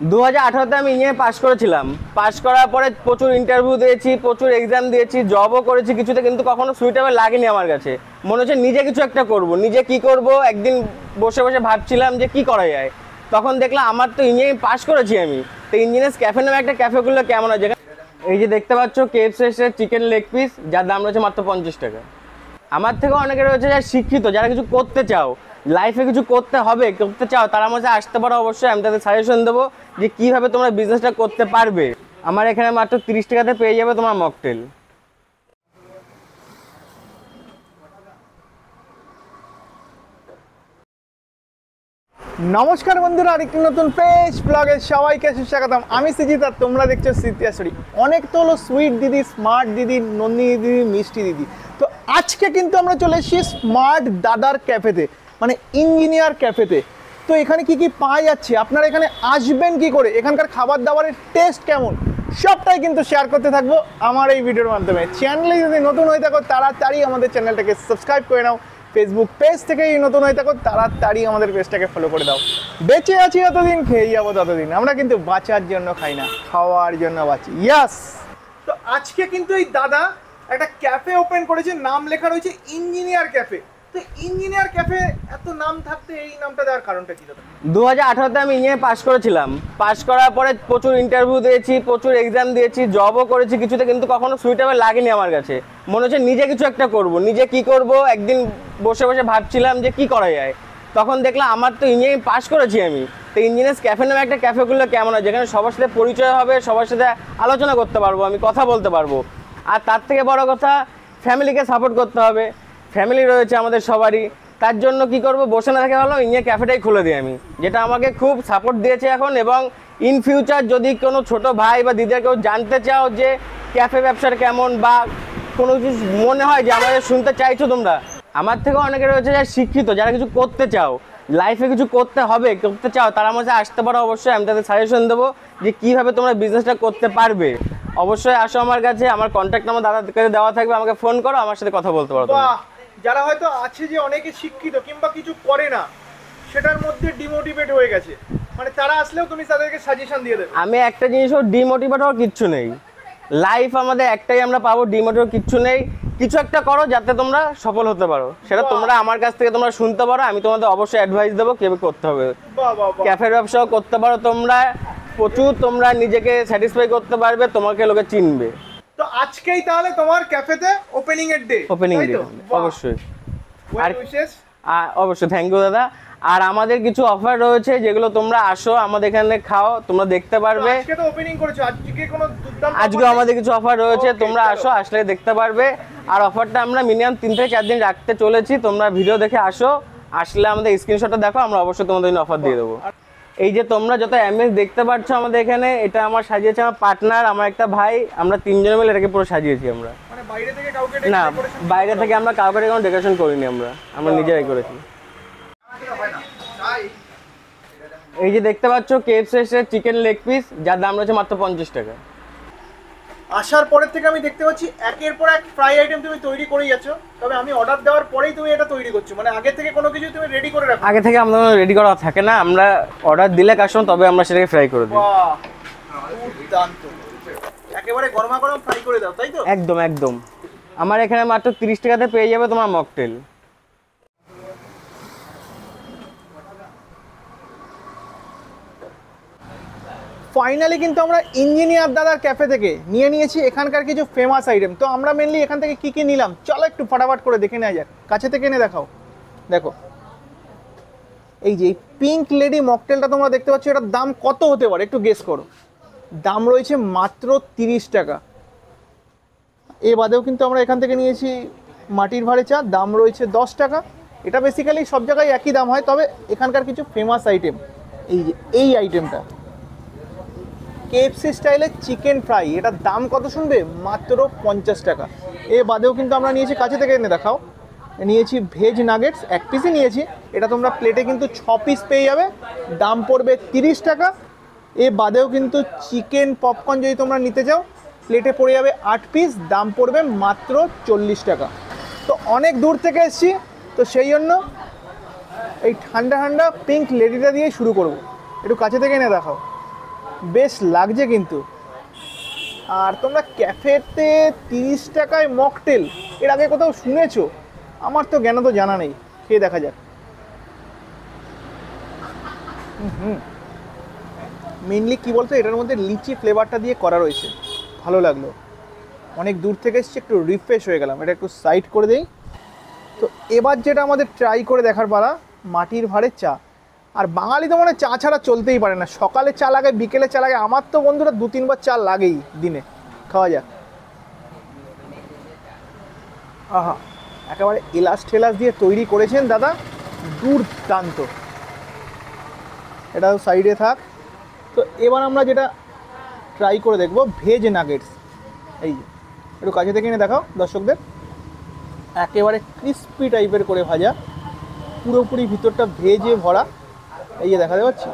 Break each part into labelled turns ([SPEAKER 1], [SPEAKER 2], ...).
[SPEAKER 1] দু হাজার আমি ইয়ে পাস করেছিলাম। পাস করার পরে প্রচুর ইন্টারভিউ দিয়েছি, প্রচুর এক্সাম দিয়েছি জবও করেছি, কিছুতে কিন্তু কখনো সুইটেবল লাগেনি আমার কাছে। মনে হচ্ছে নিজে কিছু একটা করব, নিজে কি করব, একদিন বসে বসে ভাবছিলাম যে কি করা যায়। তখন দেখলাম আমার তো ইঞ্জিনিয়ারিং পাস করেছি আমি। তো ইঞ্জিনিয়ার্স ক্যাফে নামে একটা ক্যাফেগুলো কেমন হয় এই যে দেখতে পাচ্ছ কেএফসি চিকেন লেগ পিস যার দাম রয়েছে মাত্র পঞ্চাশ টাকা। আমার থেকে অনেকে রয়েছে যারা শিক্ষিত, যারা কিছু করতে চাও। লাইফে কিছু করতে হবে, করতে চাও, তারা মাঝে আসতে পারো অবশ্যই। আমি তাদের সাজেশন দেবো যে কীভাবে তোমরা বিজনেসটা করতে পারবে। আমার এখানে মাত্র তিরিশ টাকাতে পেয়ে যাবে তোমার মকটেল
[SPEAKER 2] নমস্কার বন্ধুরা, আরেকটি নতুন পেজ ব্লগে সবাইকে সুস্বাগতম। আমি সুজিত আর তোমরা দেখছ সিদ্ধিয়াসরি অনেক তো হলো সুইট দিদি স্মার্ট দিদি, নন্দিনী দিদি, মিষ্টি দিদি। তো আজকে কিন্তু আমরা চলে এসেছি স্মার্ট দাদার ক্যাফেতে মানে ইঞ্জিনিয়ার ক্যাফেতে। তো এখানে কি কি পাওয়া যাচ্ছে? আপনারা এখানে আসবেন কি করে? এখানকার খাবার দাবারের টেস্ট কেমন? সবটাই কিন্তু শেয়ার করতে থাকব আমার এই ভিডিওর মাধ্যমে। চ্যানেলে যদি নতুন হয়ে থাকো, তাড়াতাড়ি আমাদের চ্যানেলটাকে সাবস্ক্রাইব করে নাও। ফেসবুক পেজ থেকে নতুন হয়ে থাকো, তাড়াতাড়ি আমাদের পেজটাকে ফলো করে দাও। বেঁচে আছি এতদিন, খেয়ে যাব ততদিন। আমরা কিন্তু বাঁচার জন্য খাই না, খাওয়ার জন্য বাঁচি। ইয়াস তো আজকে কিন্তু এই দাদা একটা ক্যাফে ওপেন করেছে, নাম লেখা রয়েছে ইঞ্জিনিয়ার ক্যাফে তো ইঞ্জিনিয়ার ক্যাফে এত নাম থাকতে এই নামটা দেওয়ার কারণটা কি
[SPEAKER 1] দু হাজার আঠারোতে আমি ইঞ্জিনিয়ার পাস করেছিলাম। পাস করার পরে প্রচুর ইন্টারভিউ দিয়েছি, প্রচুর এক্সাম দিয়েছি জবও করেছি, কিছুতে কিন্তু কখনো সুইটেবল লাগেনি আমার কাছে। মনে হচ্ছে নিজে কিছু একটা করব। নিজে কি করব? একদিন বসে বসে ভাবছিলাম যে কি করা যায়। তখন দেখলাম আমার তো ইঞ্জিনিয়ারিং পাস করেছি আমি। তো ইঞ্জিনিয়ার্স ক্যাফে নামে একটা ক্যাফেগুলো কেমন হয়? যেখানে সবার সাথে পরিচয় হবে, সবার সাথে আলোচনা করতে পারব, আমি কথা বলতে পারব। আর তার থেকে বড় কথা ফ্যামিলিকে সাপোর্ট করতে হবে। ফ্যামিলি রয়েছে আমাদের সবারই। তার জন্য কি করব? বসে না থাকে ভালো ইঞ্জিনিয়ার ক্যাফেটাই খুলে দিই আমি। যেটা আমাকে খুব সাপোর্ট দিয়েছে এখন এবং ইন ফিউচার যদি কোনো ছোট ভাই বা দিদিরা কেউ জানতে চাও যে ক্যাফে ব্যবসার কেমন বা কোনো কিছু মনে হয় যে আমাদের শুনতে চাইছো তোমরা, আমার থেকে অনেকে রয়েছে যারা শিক্ষিত, যারা কিছু করতে চাও লাইফে কিছু করতে হবে, করতে চাও, তারা মাঝে আসতে পারো অবশ্যই, আমি তাদের সাজেশন দেবো যে কীভাবে তোমরা বিজনেসটা করতে পারবে। অবশ্যই আসো আমার কাছে, আমার কন্ট্যাক্ট নাম্বার দাদার কাছে দেওয়া থাকবে, আমাকে ফোন করো, আমার সাথে কথা বলতে পারো
[SPEAKER 2] যারা হয়তো আছে যে অনেকে শিক্ষিত কিংবা কিছু করে না সেটার মধ্যে ডিমোটিভেট হয়ে গেছে। মানে তারা আসলেও তুমি তাদেরকে সাজেশন দিয়ে দেবে।
[SPEAKER 1] আমি একটা জিনিসও ডিমোটিভেট হওয়ার কিচ্ছু নেই। লাইফ আমাদের একটাই আমরা পাবো ডিমোটিভেট কিচ্ছু নেই। কিছু একটা করো যাতে তোমরা সফল হতে পারো। সেটা তোমরা আমার কাছ থেকে তোমরা শুনতে পারো। আমি তোমাদের অবশ্যই অ্যাডভাইস দেবো কীভাবে করতে হবে। ক্যাফের ব্যবসাও করতে পারো তোমরা। প্রচুর তোমরা নিজেকে স্যাটিসফাই করতে পারবে তোমাকে লোকে চিনবে।
[SPEAKER 2] তো আজকেই তাহলে তোমার ক্যাফেতে ওপেনিং এর ডে
[SPEAKER 1] ওপেনিং অবশ্যই। আর- অবশ্যই থ্যাংক ইউ দাদা। আর আমাদের কিছু অফার রয়েছে যেগুলো তোমরা আসো আমাদের এখানে খাও তোমরা দেখতে পারবে।
[SPEAKER 2] আজকে তো ওপেনিং করেছ আজকে কোনো
[SPEAKER 1] আজকে আমাদের কিছু অফার রয়েছে তোমরা আসো আসলে দেখতে পারবে। আর অফারটা আমরা মিনিমাম তিন থেকে চার দিন রাখতে চলেছি তোমরা ভিডিও দেখে আসো। আসলে আমাদের স্ক্রিনশটটা দেখো আমরা অবশ্যই তোমাদের অফার দিয়ে দেবো। এই যে তোমরা যত এমএস দেখতে পাচ্ছ আমাদের এখানে এটা আমার সাজিয়েছে আমার পার্টনার আমার একটা ভাই আমরা তিনজন মিলে এটাকে পুরো সাজিয়েছি আমরা।
[SPEAKER 2] মানে বাইরে থেকে কাউকে
[SPEAKER 1] না বাইরে থেকে আমরা কাউকে কোনো ডেকোরেশন করিনি আমরা আমরা নিজেরাই করেছি। এই যে দেখতে পাচ্ছ কেএফসি চিকেন লেগ পিস যার দাম রয়েছে মাত্র পঞ্চাশ টাকা।
[SPEAKER 2] আসার পরের থেকে আমি দেখতে পাচ্ছি একের পর এক ফ্রাই আইটেম তুমি তৈরি করেই যাচ্ছ। তবে আমি অর্ডার দেওয়ার পরেই তুমি এটা তৈরি করছ। মানে আগে থেকে কোনো কিছু তুমি রেডি করে রাখো।
[SPEAKER 1] আগে থেকে আমাদের রেডি করা থাকে না আমরা অর্ডার দিলে কাস্টমার তবে আমরা সেটাকে ফ্রাই করে দিই।
[SPEAKER 2] দুর্দান্ত। একেবারে গরমা গরম ফ্রাই করে দাও তাই তো?
[SPEAKER 1] একদম একদম। আমার এখানে মাত্র তিরিশ টাকাতে পেয়ে যাবে তোমার মকটেল
[SPEAKER 2] ফাইনালি কিন্তু আমরা ইঞ্জিনিয়ার দাদার ক্যাফে থেকে নিয়ে নিয়েছি এখানকার কিছু ফেমাস আইটেম তো আমরা মেনলি এখান থেকে কী কী নিলাম? চলো একটু ফটাফট করে দেখে নেওয়া যাক। কাছে থেকে এনে দেখাও। দেখো। এই যে পিঙ্ক লেডি মকটেলটা তোমরা দেখতে পাচ্ছ, এটার দাম কত হতে পারে? একটু গেস করো। দাম রয়েছে মাত্র তিরিশ টাকা। এ বাদেও কিন্তু আমরা এখান থেকে নিয়েছি মাটির ভাড়ে চা, দাম রয়েছে দশ টাকা। এটা বেসিক্যালি সব জায়গায় একই দাম হয়, তবে এখানকার কিছু ফেমাস আইটেম এই যে, এই আইটেমটা কেএফসি স্টাইলের চিকেন ফ্রাই এটার দাম কত শুনবে? মাত্র পঞ্চাশ টাকা। এ বাদেও কিন্তু আমরা নিয়েছি, কাছে থেকে এনে দেখাও। নিয়েছি ভেজ নাগেটস এক পিসই নিয়েছি। এটা তোমরা প্লেটে কিন্তু ছ পিস পেয়ে যাবে। দাম পড়বে তিরিশ টাকা। এ বাদেও কিন্তু চিকেন পপকর্ন যদি তোমরা নিতে চাও প্লেটে পড়ে যাবে আট পিস দাম পড়বে মাত্র চল্লিশ টাকা। তো অনেক দূর থেকে এসেছি, তো সেই জন্য এই ঠান্ডা ঠান্ডা পিঙ্ক লেডিটা দিয়ে শুরু করব। একটু কাছে থেকে এনে দেখাও। বেশ লাগছে কিন্তু। আর তোমরা ক্যাফেতে তিরিশ টাকায় মকটেল, এর আগে কোথাও শুনেছো? আমার তো জ্ঞান তো জানা নেই। খেয়ে দেখা যাক। হুম। মেনলি কি বলতো, এটার মধ্যে লিচি ফ্লেভারটা দিয়ে করা রয়েছে। ভালো লাগল। অনেক দূর থেকে এসেছি, একটু রিফ্রেশ হয়ে গেলাম। এটা একটু সাইড করে দেই। তো এবার যেটা আমাদের ট্রাই করে দেখার পালা, মাটির ভাড়ের চা। আর বাঙালি তো মানে চা ছাড়া চলতেই পারে না। সকালে চা লাগে, বিকেলে চা লাগে। আমার তো বন্ধুরা দু, তিনবার চা লাগেই দিনে। খাওয়া যাক আহা, একেবারে এলাচ ঠেলাস দিয়ে তৈরি করেছেন দাদা। দুর্দান্ত। এটা সাইডে থাক। তো এবার আমরা যেটা ট্রাই করে দেখব ভেজ নাগেটস এই একটু কাছে থেকে এনে দেখাও দর্শকদের। একেবারে ক্রিস্পি টাইপের করে ভাজা। পুরোপুরি ভিতরটা ভেজে ভরা। এই যে দেখাতে পাচ্ছি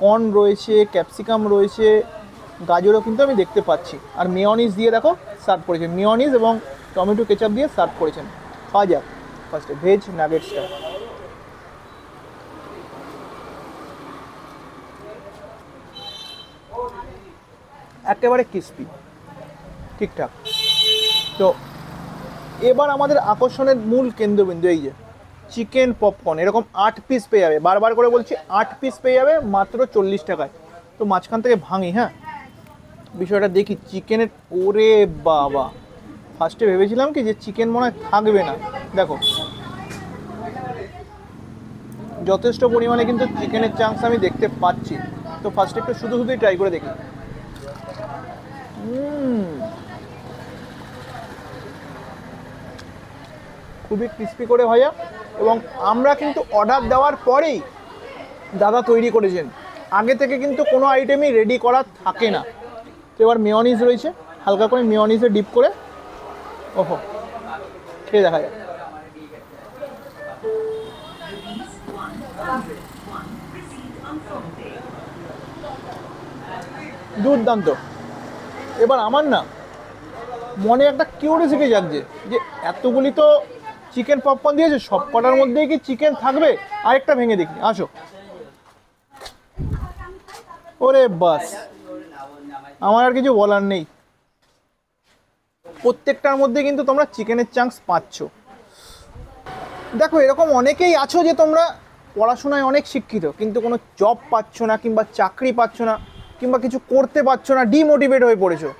[SPEAKER 2] কর্ন রয়েছে ক্যাপসিকাম রয়েছে, গাজরও কিন্তু আমি দেখতে পাচ্ছি। আর মেয়নিজ দিয়ে দেখো সার্ভ করেছেন মেয়নিজ এবং টমেটো কেচাপ দিয়ে সার্ভ করেছেন। খাওয়া যাক ফার্স্টে ভেজ নাগেটসটা একেবারে ক্রিস্পি ঠিকঠাক। তো, এবার আমাদের আকর্ষণের মূল কেন্দ্রবিন্দু, এই যে চিকেন পপকর্ন, এরকম আট পিস পেয়ে যাবে। বারবার করে বলছি আট পিস পেয়ে যাবে, মাত্র চল্লিশ টাকায়। তো মাঝখান থেকে ভাঙি হ্যাঁ? বিষয়টা দেখি, চিকেনের, ওরে বাবা। ফার্স্টে ভেবেছিলাম কি যে চিকেন মনে হয় থাকবে না। দেখো। যথেষ্ট পরিমাণে কিন্তু চিকেনের চান্স আমি দেখতে পাচ্ছি। তো ফার্স্টে একটু শুধু শুধুই ট্রাই করে দেখি। উম। খুবই ক্রিস্পি করে ভাজা এবং আমরা কিন্তু অর্ডার দেওয়ার পরেই দাদা তৈরি করেছেন। আগে থেকে কিন্তু কোনো আইটেমই রেডি করা থাকে না। তো এবার মেয়নিজ রয়েছে, হালকা করে মেয়নিজে ডিপ করে, ওহো, খেয়ে দেখা যায় দুর্দান্ত। এবার আমার না মনে একটা কিউরিয়াসিটি জাগছে যে এতগুলি তো চিকেন পপকর্ন দিয়েছে, সব কটার মধ্যেই কি চিকেন থাকবে? আরেকটা ভেঙে দেখি, আসো। ওরে বাস, আমার আর কিছু বলার নেই। প্রত্যেকটার মধ্যে কিন্তু তোমরা চিকেনের চান্স পাচ্ছ। দেখো, এরকম অনেকেই আছো যে তোমরা পড়াশোনায় অনেক শিক্ষিত, কিন্তু কোনো জব পাচ্ছ না কিংবা চাকরি পাচ্ছ না, কিংবা কিছু করতে পারছ না ডিমোটিভেট হয়ে পড়েছো।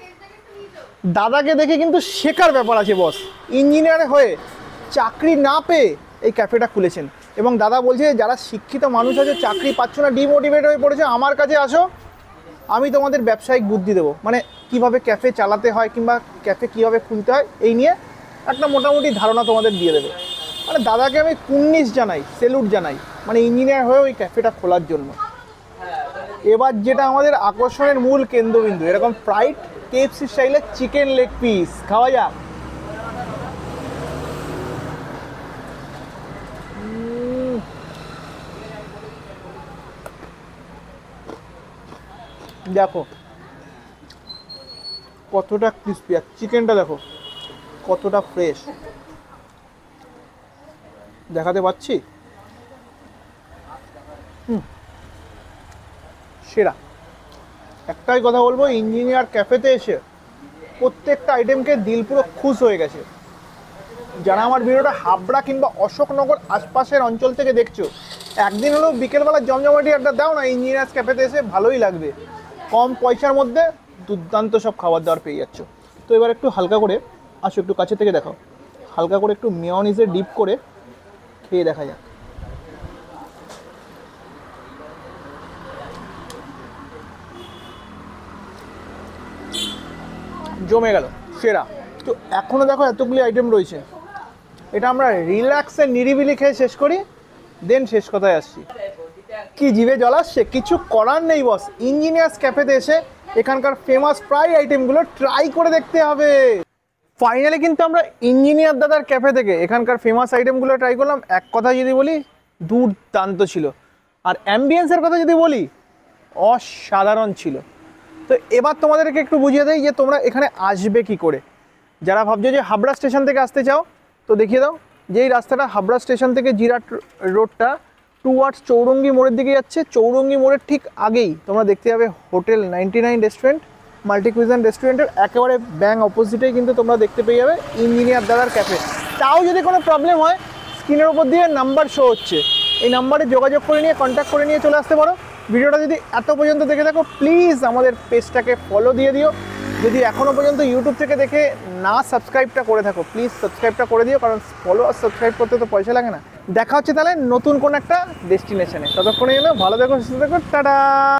[SPEAKER 2] দাদাকে দেখে কিন্তু শেখার ব্যাপার আছে বস ইঞ্জিনিয়ার হয়ে চাকরি না পেয়ে এই ক্যাফেটা খুলেছেন। এবং দাদা বলছে, যারা শিক্ষিত মানুষ আছে, চাকরি পাচ্ছ না ডিমোটিভেট হয়ে পড়েছে, আমার কাছে আসো। আমি তোমাদের ব্যবসায়িক বুদ্ধি দেবো। মানে কীভাবে ক্যাফে চালাতে হয় কিংবা ক্যাফে কীভাবে খুলতে হয়, এই নিয়ে একটা মোটামুটি ধারণা তোমাদের দিয়ে দেবে। মানে দাদাকে আমি কুন্নিশ জানাই, সেলুট জানাই মানে ইঞ্জিনিয়ার হয়ে ওই ক্যাফেটা খোলার জন্য। এবার যেটা আমাদের আকর্ষণের মূল কেন্দ্রবিন্দু, এরকম ফ্রাইড কেএফসি স্টাইলের চিকেন লেগ পিস খাওয়া যাক। দেখো। কতটা ক্রিস্পি আর চিকেনটা দেখো, কতটা ফ্রেশ দেখাতে পাচ্ছি? হুম। সেরা। একটাই কথা বলব ইঞ্জিনিয়ার ক্যাফেতে এসে প্রত্যেকটা আইটেমকে দিল পুরো খুশ হয়ে গেছে। যারা আমার ভিডিওটা হাবড়া কিংবা অশোকনগর আশপাশের অঞ্চল থেকে দেখছ, একদিন হলেও বিকেলবেলা জমজমাটি আড্ডা দাও না ইঞ্জিনিয়ার্স ক্যাফেতে এসে ভালোই লাগবে। কম পয়সার মধ্যে দুর্দান্ত সব খাবার দাবার পেয়ে যাচ্ছ। তো এবার একটু হালকা করে আসো, একটু কাছে থেকে দেখাও। হালকা করে একটু মেয়নিজে ডিপ করে খেয়ে দেখা যাক। জমে গেল, সেরা। তো এখনও দেখো এতগুলি আইটেম রয়েছে। এটা আমরা রিল্যাক্সে নিরিবিলি খেয়ে শেষ করি দেন শেষ কথায় আসছি। কি জিভে জল আসছে? কিছু করার নেই বস ইঞ্জিনিয়ার্স ক্যাফেতে এসে এখানকার ফেমাস প্রায় আইটেমগুলো ট্রাই করে দেখতে হবে। ফাইনালি কিন্তু আমরা ইঞ্জিনিয়ার দাদার ক্যাফে থেকে এখানকার ফেমাস আইটেমগুলো ট্রাই করলাম। এক কথা যদি বলি, দুর্দান্ত ছিল। আর অ্যাম্বিয়েন্সের কথা যদি বলি, অসাধারণ ছিল। তো এবার তোমাদেরকে একটু বুঝিয়ে দেই যে তোমরা এখানে আসবে কি করে। যারা ভাবছ যে হাবড়া স্টেশন থেকে আসতে চাও, তো দেখিয়ে দাও যে এই রাস্তাটা হাবড়া স্টেশন থেকে জিরাট রোডটা টুয়ার্ডস চৌরঙ্গি মোড়ের দিকে যাচ্ছে। চৌরঙ্গি মোড়ের ঠিক আগেই তোমরা দেখতে পাবে hotel ninety nine restaurant multi cuisine রেস্টুরেন্টের একেবারে ব্যাং অপোজিটেই কিন্তু তোমরা দেখতে পেয়ে যাবে ইঞ্জিনিয়ার দাদার ক্যাফে। তাও যদি কোনো প্রবলেম হয়, স্ক্রিনের উপর দিয়ে নাম্বার শো হচ্ছে। এই নাম্বারে যোগাযোগ করে নিয়ে কন্ট্যাক্ট করে নিয়ে চলে আসতে পারো। ভিডিওটা যদি এত পর্যন্ত দেখে থাকো প্লিজ আমাদের পেজটাকে ফলো দিয়ে দিও। যদি এখনও পর্যন্ত ইউটিউব থেকে দেখে না সাবস্ক্রাইবটা করে থাকো প্লিজ সাবস্ক্রাইবটা করে দিও, কারণ ফলো আর সাবস্ক্রাইব করতে তো পয়সা লাগে না। দেখা হচ্ছে তাহলে নতুন কোন একটা ডেস্টিনেশনে ততক্ষণে এলো ভালো দেখো সুস্থ দেখো টাটা!